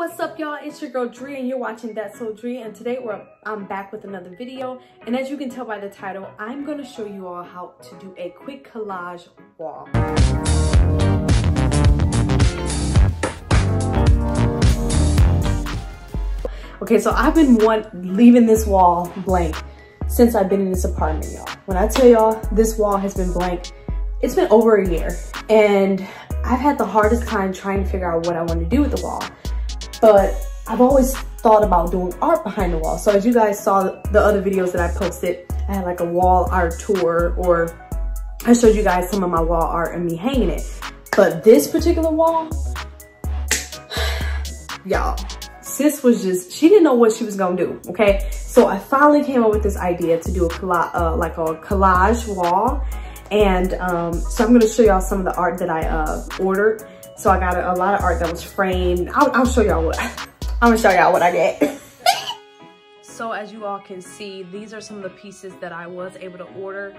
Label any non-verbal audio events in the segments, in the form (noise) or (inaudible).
What's up y'all? It's your girl Drea and you're watching That's So Drea and today we're I'm back with another video and as you can tell by the title, I'm going to show you all how to do a quick collage wall. Okay, so I've been one leaving this wall blank since I've been in this apartment, y'all. When I tell y'all this wall has been blank, it's been over a year and I've had the hardest time trying to figure out what I want to do with the wall but I've always thought about doing art behind the wall. So as you guys saw the other videos that I posted, I had like a wall art tour or I showed you guys some of my wall art and me hanging it. But this particular wall, (sighs) y'all, sis was just, she didn't know what she was gonna do, okay? So I finally came up with this idea to do a collage, uh, like a collage wall. And um, so I'm gonna show y'all some of the art that I uh, ordered. So I got a, a lot of art that was framed. I'll, I'll show y'all what, (laughs) I'm gonna show y'all what I get. (laughs) so as you all can see, these are some of the pieces that I was able to order.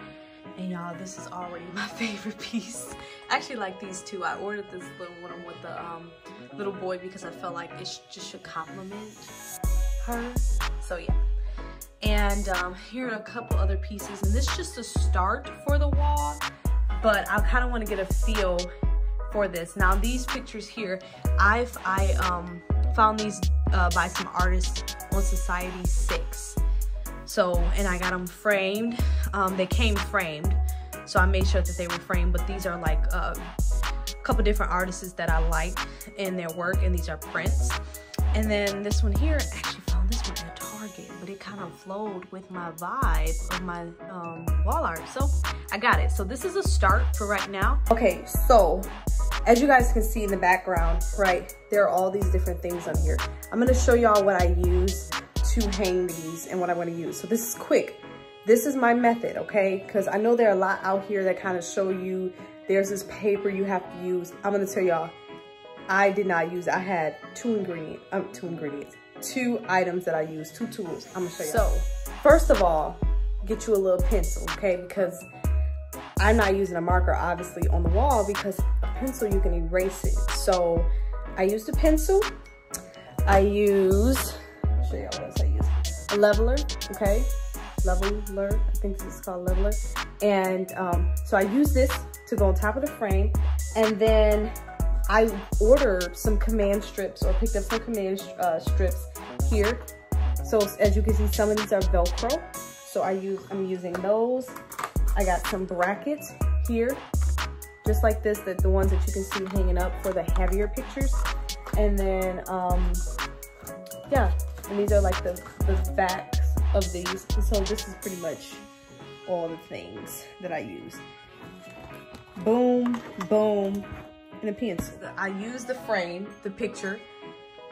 And y'all, this is already (laughs) my favorite piece. I actually like these two. I ordered this little one with the um, little boy because I felt like it just should complement her. So yeah. And um, here are a couple other pieces. And this is just a start for the wall. But I kind of want to get a feel for this. Now these pictures here, I've I um found these uh, by some artists on Society 6. So, and I got them framed. Um, they came framed, so I made sure that they were framed, but these are like uh, a couple different artists that I like in their work, and these are prints. And then this one here, I actually found this one at Target, but it kind of flowed with my vibe of my um, wall art. So I got it. So this is a start for right now. Okay, so as you guys can see in the background, right, there are all these different things on here. I'm gonna show y'all what I use to hang these and what I wanna use. So this is quick. This is my method, okay? Because I know there are a lot out here that kind of show you there's this paper you have to use. I'm gonna tell y'all, I did not use, I had two ingredients, um, two ingredients, two items that I used, two tools. I'm gonna show you. So, first of all, get you a little pencil, okay? Because I'm not using a marker obviously on the wall because a pencil you can erase it. So I used a pencil. I use, show y'all what else I use. A leveler, okay? Leveler, I think this is called leveler. And um, so I use this to go on top of the frame. And then I ordered some command strips or picked up some command uh, strips here. So as you can see, some of these are Velcro. So I use, I'm using those. I got some brackets here, just like this, that the ones that you can see hanging up for the heavier pictures. And then, um, yeah, and these are like the, the backs of these. So this is pretty much all the things that I use. Boom, boom, and a pencil. I use the frame, the picture,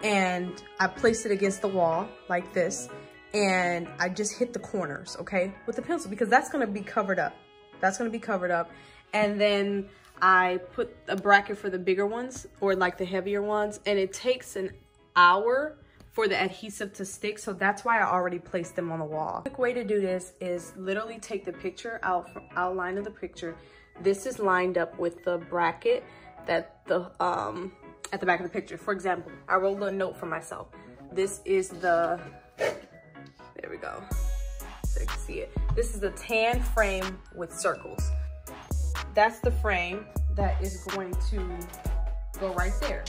and I place it against the wall like this and I just hit the corners, okay, with the pencil because that's gonna be covered up. That's gonna be covered up. And then I put a bracket for the bigger ones or like the heavier ones and it takes an hour for the adhesive to stick. So that's why I already placed them on the wall. quick way to do this is literally take the picture out from outline of the picture. This is lined up with the bracket that the um at the back of the picture. For example, I wrote a note for myself. This is the there we go. So you can see it. This is a tan frame with circles. That's the frame that is going to go right there.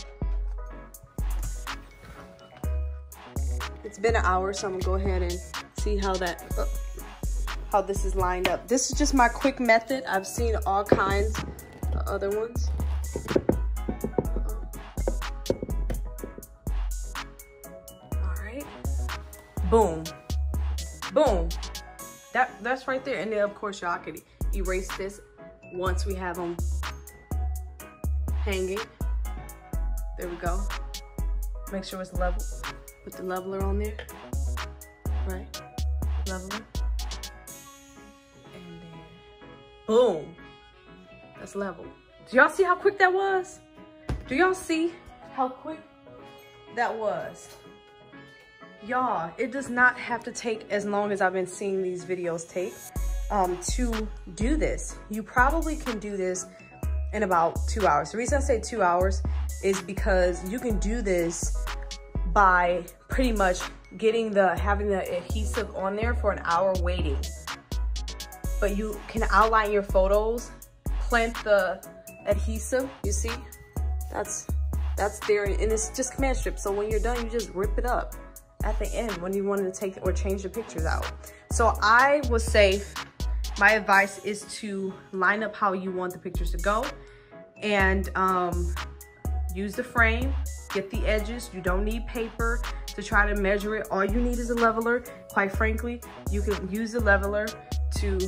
It's been an hour, so I'm gonna go ahead and see how that, uh, how this is lined up. This is just my quick method. I've seen all kinds of other ones. All right, boom. Boom. That That's right there. And then, of course, y'all could erase this once we have them hanging. There we go. Make sure it's level. Put the leveler on there. Right. Leveler. And then, boom. That's level. Do y'all see how quick that was? Do y'all see how quick that was? Y'all it does not have to take as long as i've been seeing these videos take um, to do this you probably can do this in about two hours the reason i say two hours is because you can do this by pretty much getting the, having the adhesive on there for an hour waiting. But you can outline your photos, plant the adhesive, you see? That's, that's there, and it's just command strip. So when you're done, you just rip it up at the end when you wanted to take or change the pictures out. So I would say my advice is to line up how you want the pictures to go and um, use the frame, get the edges. You don't need paper to try to measure it. All you need is a leveler. Quite frankly, you can use the leveler to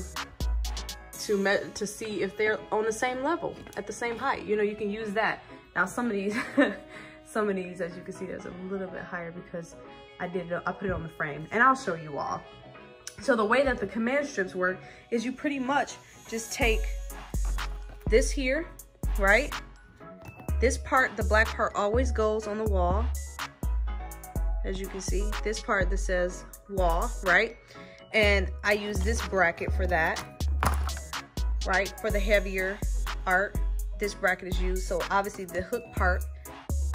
to to see if they're on the same level, at the same height. You know, you can use that. Now some of these, (laughs) some of these, as you can see, there's a little bit higher because I did it, I put it on the frame and I'll show you all. So the way that the command strips work is you pretty much just take this here, right? This part, the black part always goes on the wall. As you can see, this part that says wall, right? And I use this bracket for that, right? For the heavier art, this bracket is used. So obviously the hook part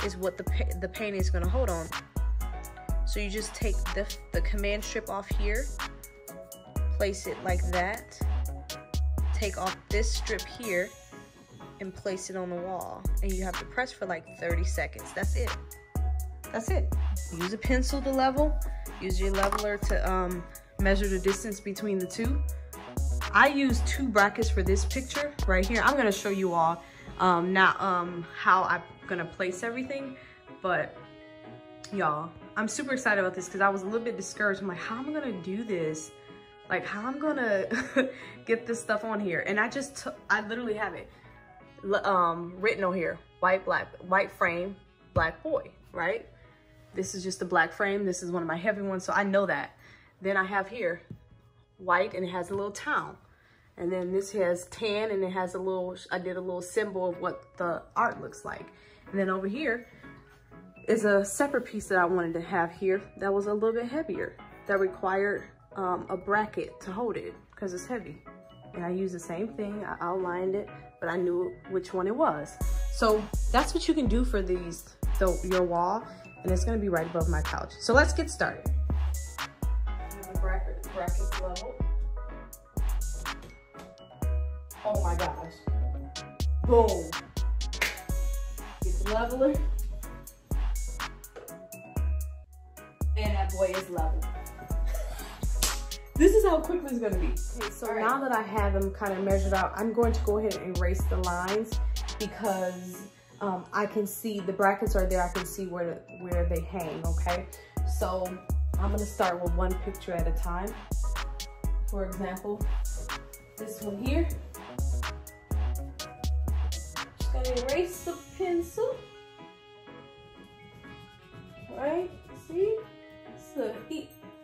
is what the, the painting is gonna hold on. So you just take the, the command strip off here, place it like that, take off this strip here, and place it on the wall. And you have to press for like 30 seconds. That's it. That's it. Use a pencil to level. Use your leveler to um, measure the distance between the two. I use two brackets for this picture right here. I'm gonna show you all um, not um, how I'm gonna place everything, but y'all, I'm super excited about this because I was a little bit discouraged. I'm like, how am I gonna do this? Like how am I'm gonna (laughs) get this stuff on here. And I just, I literally have it um, written on here, white, black, white frame, black boy, right? This is just a black frame. This is one of my heavy ones, so I know that. Then I have here, white, and it has a little town. And then this has tan, and it has a little, I did a little symbol of what the art looks like. And then over here, is a separate piece that I wanted to have here that was a little bit heavier that required um, a bracket to hold it because it's heavy. And I used the same thing, I outlined it, but I knew which one it was. So that's what you can do for these, the, your wall, and it's gonna be right above my couch. So let's get started. Bracket, bracket level. Oh my gosh. Boom. Leveler. and that boy is level. this is how quickly it's gonna be. Okay, so right. now that I have them kind of measured out, I'm going to go ahead and erase the lines because um, I can see, the brackets are there, I can see where, where they hang, okay? So I'm gonna start with one picture at a time. For example, this one here. Gonna erase the pencil, right? See? So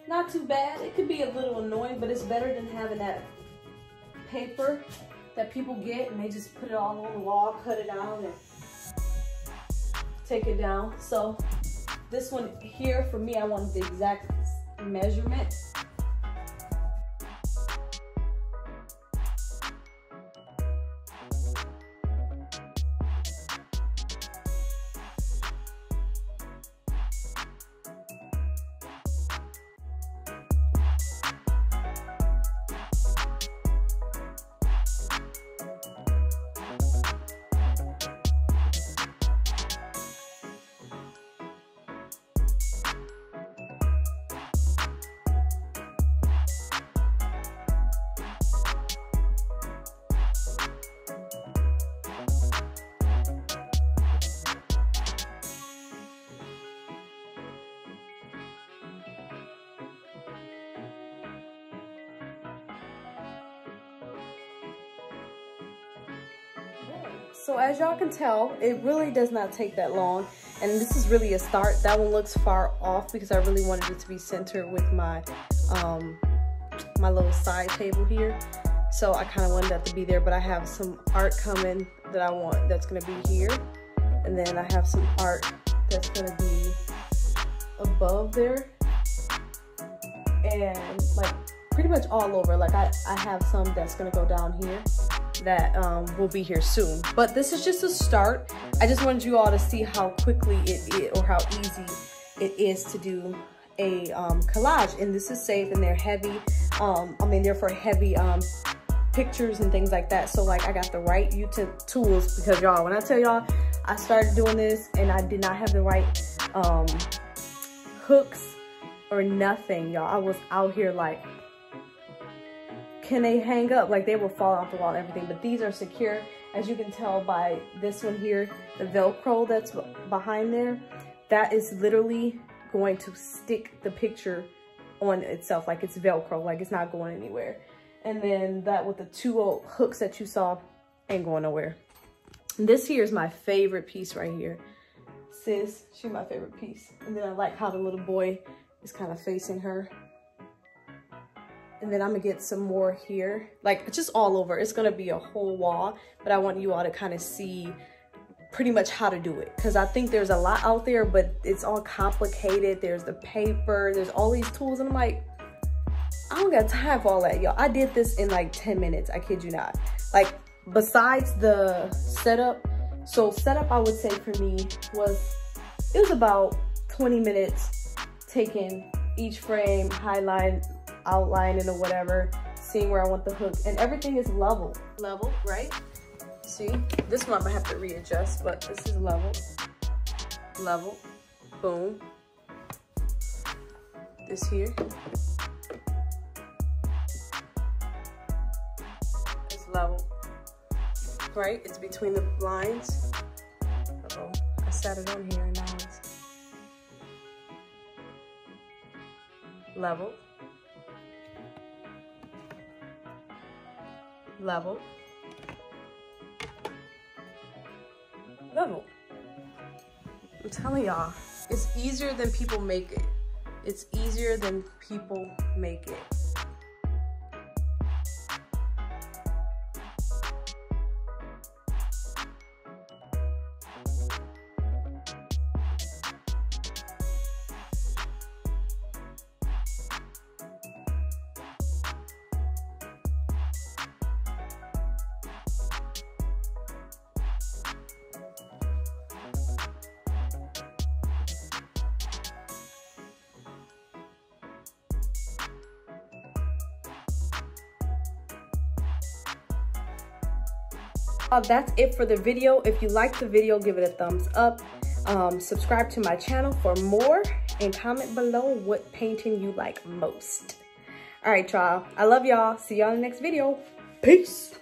not too bad. It could be a little annoying, but it's better than having that paper that people get and they just put it all on the wall, cut it out and take it down. So this one here, for me, I wanted the exact measurement. So as y'all can tell, it really does not take that long. And this is really a start. That one looks far off because I really wanted it to be centered with my, um, my little side table here. So I kind of wanted that to be there, but I have some art coming that I want that's gonna be here. And then I have some art that's gonna be above there. And like pretty much all over. Like I, I have some that's gonna go down here that um, will be here soon. But this is just a start. I just wanted you all to see how quickly it, it or how easy it is to do a um, collage and this is safe and they're heavy. Um, I mean, they're for heavy um, pictures and things like that. So like I got the right YouTube tools because y'all, when I tell y'all, I started doing this and I did not have the right um, hooks or nothing, y'all. I was out here like, can they hang up? Like they will fall off the wall and everything, but these are secure. As you can tell by this one here, the Velcro that's behind there, that is literally going to stick the picture on itself like it's Velcro, like it's not going anywhere. And then that with the two old hooks that you saw ain't going nowhere. This here is my favorite piece right here. Sis, she's my favorite piece. And then I like how the little boy is kind of facing her. And then I'm gonna get some more here, like just all over. It's gonna be a whole wall, but I want you all to kind of see pretty much how to do it because I think there's a lot out there, but it's all complicated. There's the paper, there's all these tools, and I'm like, I don't got time for all that, y'all. I did this in like 10 minutes, I kid you not. Like, besides the setup, so setup I would say for me was, it was about 20 minutes taking each frame, highlight, outlining or whatever, seeing where I want the hook, and everything is level, level, right? See, this one I might have to readjust, but this is level, level, boom. This here. It's level, right? It's between the lines. Uh oh I sat it on here and now it's level, level, level. I'm telling y'all, it's easier than people make it. It's easier than people make it. Uh, that's it for the video. If you liked the video, give it a thumbs up. Um, subscribe to my channel for more and comment below what painting you like most. All right, y'all. I love y'all. See y'all in the next video. Peace.